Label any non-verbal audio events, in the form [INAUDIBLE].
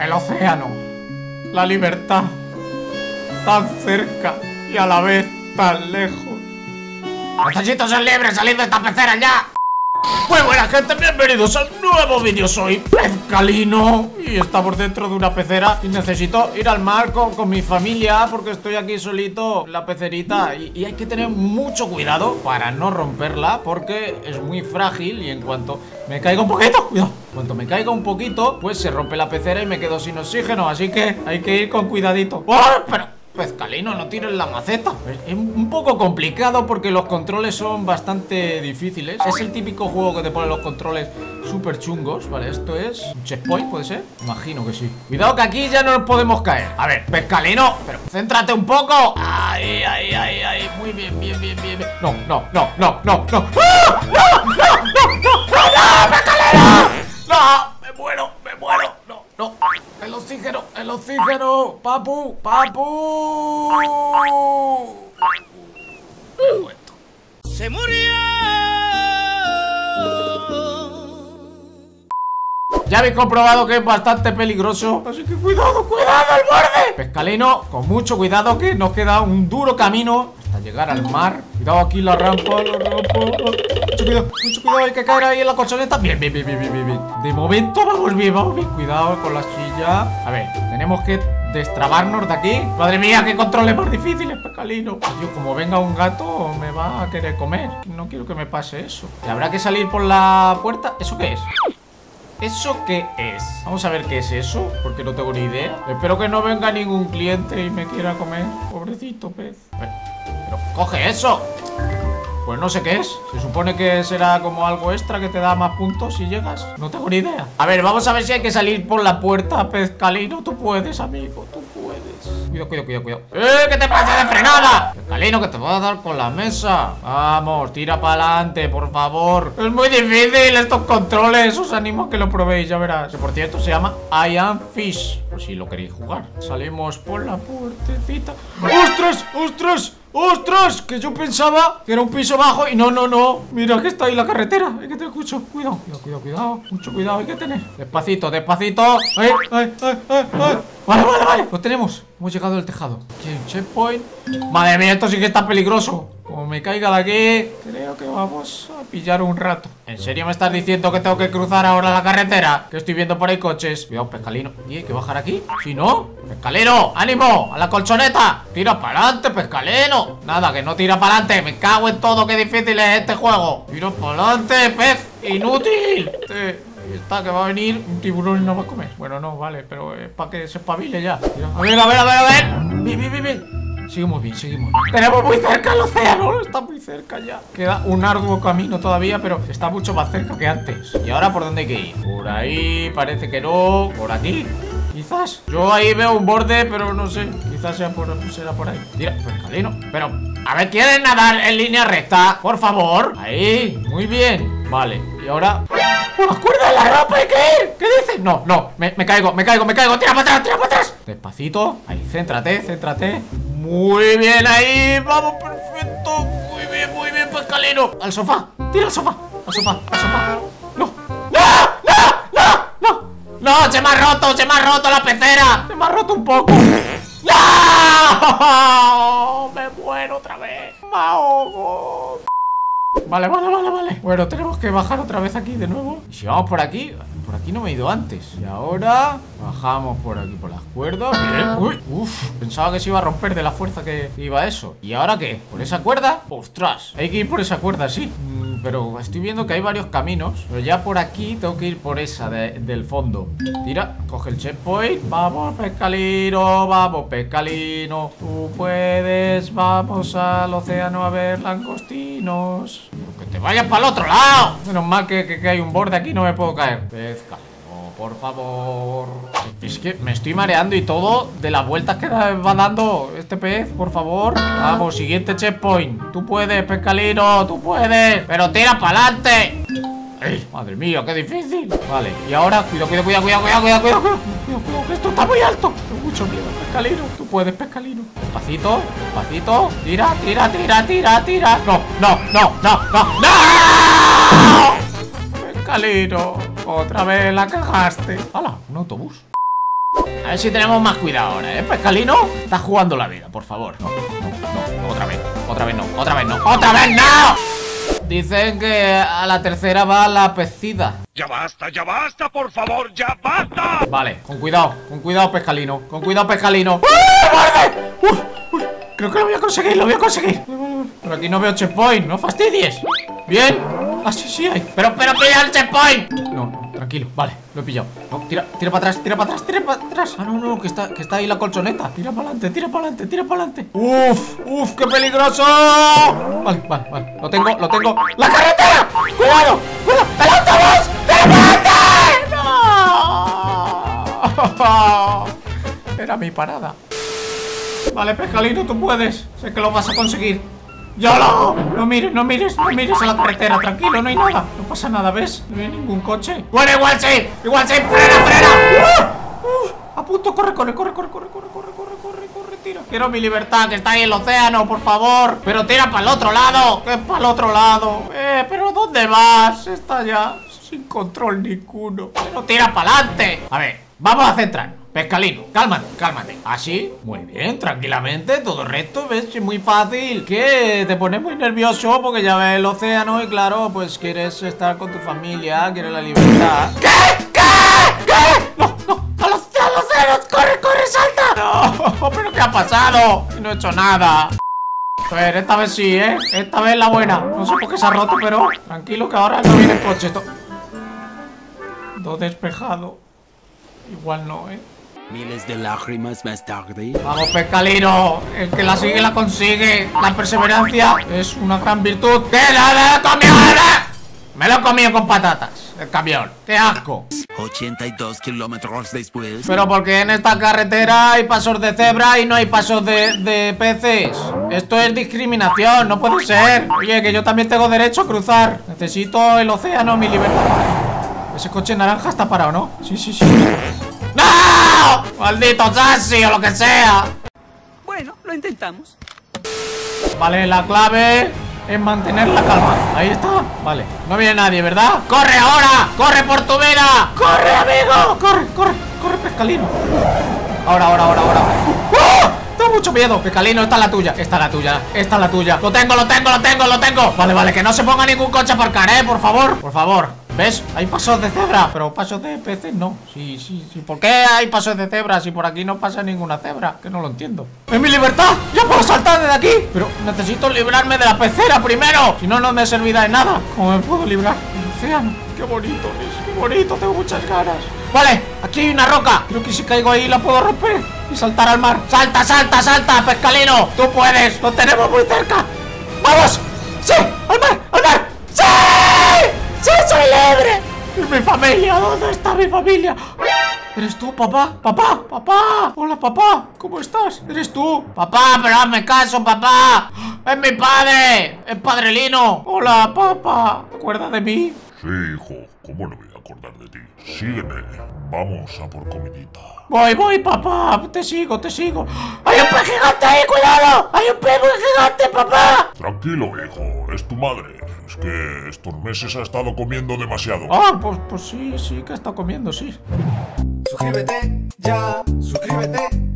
El océano. La libertad. Tan cerca y a la vez tan lejos. Necesito ser libre, salid de esta pecera ya. Muy buena gente, bienvenidos al nuevo vídeo Soy Pezcalino Y estamos dentro de una pecera Y necesito ir al mar con, con mi familia Porque estoy aquí solito la pecerita y, hay que tener mucho cuidado Para no romperla Porque es muy frágil Y en cuanto me caiga un poquito Cuidado cuanto me caiga un poquito Pues se rompe la pecera y me quedo sin oxígeno Así que hay que ir con cuidadito ¡Oh! Pero... No tires la maceta Es un poco complicado porque los controles son bastante difíciles Es el típico juego que te pone los controles súper chungos Vale, esto es un checkpoint, ¿puede ser? Imagino que sí Cuidado que aquí ya no nos podemos caer A ver, Pescalino, pero céntrate un poco Ay, ay, ay, ay Muy bien, bien, bien, bien bien. No, no, no, no, no, no ¡Ah! ¡No, no, no, no, no, no, Pescalino! ¡No! El oxígeno, el oxígeno Papu, papu. Se murió. Ya habéis comprobado que es bastante peligroso Así que cuidado, cuidado al borde Pescalino, con mucho cuidado que nos queda un duro camino Hasta llegar al mar Cuidado aquí la rampa, la rampa Mucho cuidado, mucho cuidado, hay que caer ahí en la colchoneta. Bien, bien, bien, bien, bien, bien, De momento vamos bien, vamos bien Cuidado con la silla A ver, tenemos que destrabarnos de aquí. Madre mía, qué controles más difíciles, Pescalino. Dios, como venga un gato me va a querer comer. No quiero que me pase eso. ¿Y habrá que salir por la puerta? ¿Eso qué es? ¿Eso qué es? Vamos a ver qué es eso, porque no tengo ni idea. Espero que no venga ningún cliente y me quiera comer. Pobrecito pez. Pero, pero coge eso pues no sé qué es. Se supone que será como algo extra que te da más puntos si llegas. No tengo ni idea. A ver, vamos a ver si hay que salir por la puerta Pezcalino, tú puedes, amigo Tú puedes. Cuidado, cuidado, cuidado, cuidado. ¡Eh! ¿Qué te pasa de frenada? Pezcalino, que te voy a dar con la mesa. Vamos, tira para adelante, por favor. Es muy difícil estos controles Os animo a que lo probéis, ya verás. Que por cierto se llama I Am Fish Por si lo queréis jugar. Salimos por la puertecita. ¡Ostras! ¡Ostras! ¡Ostras! Que yo pensaba que era un piso bajo y no, no, no. Mira que está ahí la carretera. Hay que tener mucho cuidado, cuidado, cuidado, cuidado. Mucho cuidado hay que tener. Despacito, despacito. ¡Ay, ay, ay, ay, ay! Vale, vale, vale. Lo tenemos. Hemos llegado al tejado. Aquí hay un checkpoint. Madre mía, esto sí que está peligroso. Como me caiga de aquí Creo que vamos a pillar un rato. ¿En serio me estás diciendo que tengo que cruzar ahora la carretera? Que estoy viendo por ahí coches. Cuidado, pescalino. ¿Y hay que bajar aquí? Si no Pescalino, ánimo, a la colchoneta. Tira para adelante, pescalino Nada, que no tira para adelante Me cago en todo, qué difícil es este juego. Tira para adelante, pez Inútil. Ahí está, que va a venir un tiburón y nos va a comer. Bueno, no, vale, pero es para que se espabile ya. Mira, A ver, a ver, a ver, a ver Seguimos bien, seguimos bien Tenemos muy cerca el océano Está muy cerca ya Queda un arduo camino todavía Pero está mucho más cerca que antes ¿Y ahora por dónde hay que ir? Por ahí, parece que no ¿Por aquí? Quizás Yo ahí veo un borde, pero no sé Quizás sea por, será por ahí Tira, pescalino Pero, a ver, ¿quieres nadar en línea recta? Por favor Ahí, muy bien Vale, y ahora ¡Por las cuerdas de la ropa! ¿y ¿Qué? ¿Qué dices? No, no, me, me caigo, me caigo, me caigo ¡Tira para atrás, tira para atrás! Despacito Ahí, céntrate, céntrate Muy bien ahí Vamos, perfecto Muy bien, muy bien, pescalino Al sofá Tira al sofá Al sofá, al sofá No ¡No! ¡No! ¡No! ¡No! ¡Se me ha roto! ¡Se me ha roto la pecera! ¡Se me ha roto un poco! ¡No! [LAUGHS] ¡Me muero otra vez! ¡Me ahogo! Vale, vale, vale, vale Bueno, tenemos que bajar otra vez aquí de nuevo si vamos por aquí Por aquí no me he ido antes. Y ahora bajamos por aquí por las cuerdas. Bien, uy, uf Pensaba que se iba a romper de la fuerza que iba eso. ¿Y ahora qué? ¿Por esa cuerda? ¡Ostras! Hay que ir por esa cuerda, sí. Mm, Pero estoy viendo que hay varios caminos Pero ya por aquí tengo que ir por esa de- del fondo. Tira, coge el checkpoint. Vamos, pescalino, vamos, pescalino. Tú puedes, vamos al océano a ver langostinos Vayas para el otro lado. Menos mal que, que- que hay un borde aquí, no me puedo caer. Pescalino, por favor. Es que me estoy mareando y todo De las vueltas que va dando este pez, por favor. Vamos, siguiente checkpoint. Tú puedes, pescalino, tú puedes. Pero tira para adelante. Madre mía, qué difícil. Vale, y ahora, cuidado, cuidado, cuidado, cuidado, cuidado, cuidado, cuidado, cuidado, cuidado, esto está muy alto mucho miedo, pescalino Tú puedes, pescalino Despacito, despacito Tira, tira, tira, tira, tira No, no, no, no, no, no Pescalino Otra vez la cagaste ¡Hala! Un autobús A ver si tenemos más cuidado ahora, ¿eh? Pescalino, está jugando la vida, por favor. No, no, no, otra vez, otra vez no, otra vez no, otra vez no. Dicen que a la tercera va la pecida. Ya basta, ya basta, por favor, ya basta. Vale, con cuidado, con cuidado, pescalino, con cuidado, pescalino. ¡Uh! ¡Uy! ¡Uy! Creo que lo voy a conseguir, lo voy a conseguir. Pero aquí no veo checkpoint, no fastidies. Bien. Ah, sí, sí hay. Pero, pero, pilla el checkpoint. No, no, tranquilo, vale, lo he pillado. No, tira, tira para atrás, tira para atrás, tira para atrás. Ah, no, no, que está, que está ahí la colchoneta. Tira para adelante, tira para adelante, tira para adelante. Uf, uf, qué peligroso. Vale, vale, vale. Lo tengo, lo tengo. ¡La carretera! Mi parada. Vale, pescalito, tú puedes. Sé que lo vas a conseguir. ¡Yolo! No mires, no mires, no mires a la carretera, tranquilo, no hay nada. No pasa nada, ¿ves? No hay ningún coche. Bueno, igual sí, igual sí, frena, frena. ¡Uh! ¡Uh! A punto, corre, corre, corre, corre, corre, corre, corre, corre, corre, corre, tira. Quiero mi libertad, está ahí el océano, por favor. Pero tira para el otro lado. Que es para el otro lado. Eh, pero ¿dónde vas? Está ya sin control ninguno. Pero tira para adelante. A ver, vamos a centrarnos. Pescalino, cálmate, cálmate Así, muy bien, tranquilamente, todo recto, ¿ves? Es muy fácil Que te pones muy nervioso porque ya ves el océano Y claro, pues quieres estar con tu familia Quieres la libertad ¿Qué? ¿Qué? ¿Qué? No, no, a los cielos, corre, corre, salta No, [LAUGHS] pero ¿qué ha pasado? No he hecho nada a ver, esta vez sí, ¿eh? Esta vez la buena No sé por qué se ha roto, pero tranquilo que ahora no viene el coche Esto... Todo despejado Igual no, ¿eh? Miles de lágrimas más tarde. Vamos, pescalino. El que la sigue la consigue. La perseverancia es una gran virtud. ¡Que la comido! Me lo he comido con patatas. El camión. ¡Qué asco! 82 kilómetros después. Pero porque en esta carretera hay pasos de cebra y no hay pasos de, de peces. Esto es discriminación, no puede ser. Oye, que yo también tengo derecho a cruzar. Necesito el océano, mi libertad. Ese coche naranja está parado, ¿no? Sí, sí, sí. ¡No! ¡Maldito taxi o lo que sea! Bueno, lo intentamos. Vale, la clave es mantener la calma. Ahí está. Vale. No viene nadie, ¿verdad? ¡Corre ahora! ¡Corre por tu vida! ¡Corre, amigo! ¡Corre, corre! ¡Corre, pescalino! Ahora, ahora, ahora, ahora. ¡Oh! Tengo mucho miedo. Pescalino, esta es la tuya. Esta es la tuya. Esta es la tuya. Lo tengo, lo tengo, lo tengo, lo tengo. Vale, vale, que no se ponga ningún coche a aparcar, ¿eh? Por favor. Por favor. ¿Ves? Hay pasos de cebra, pero pasos de peces no. Sí, sí, sí. ¿Por qué hay pasos de cebra si por aquí no pasa ninguna cebra? Que no lo entiendo. ¡Es mi libertad! ¡Ya puedo saltar desde aquí! Pero necesito librarme de la pecera primero. Si no, no me servirá de nada. ¿Cómo me puedo librar? El océano. ¡Qué bonito es! ¡Qué bonito! Tengo muchas ganas. Vale, aquí hay una roca. Creo que si caigo ahí la puedo romper y saltar al mar. ¡Salta, salta, salta, pescalino! ¡Tú puedes! ¡Lo tenemos muy cerca! ¡Vamos! ¡Sí! ¡Al mar! ¡Al mar! ¡Sí! ¡Sí, soy libre! ¡Es mi familia! ¿Dónde está mi familia? ¿Eres tú, papá? ¡Papá! ¡Papá! Hola, papá. ¿Cómo estás? ¿Eres tú? Papá, pero hazme caso, papá. ¡Es mi padre! ¡Es Padrelino! Hola, papá. ¿Te acuerdas de mí? Sí, hijo, ¿cómo no voy a acordar de ti? Sígueme, vamos a por comidita. Voy, voy, papá. Te sigo, te sigo. ¡Hay un pez gigante ahí! ¡Cuidado! ¡Hay un pez muy gigante, papá! Tranquilo, hijo, es tu madre. Es que estos meses ha estado comiendo demasiado. Ah, pues, pues sí, sí que está comiendo, sí. Suscríbete ya, suscríbete